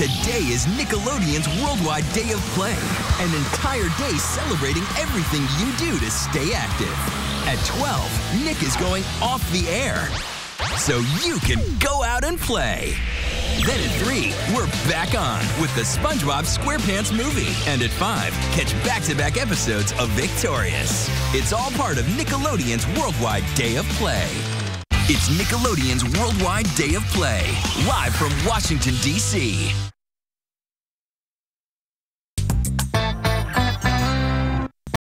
Today is Nickelodeon's Worldwide Day of Play, an entire day celebrating everything you do to stay active. At 12, Nick is going off the air, so you can go out and play. Then at 3, we're back on with the SpongeBob SquarePants movie. And at 5, catch back to back episodes of Victorious. It's all part of Nickelodeon's Worldwide Day of Play. It's Nickelodeon's Worldwide Day of Play, live from Washington, D.C.